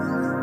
Amen.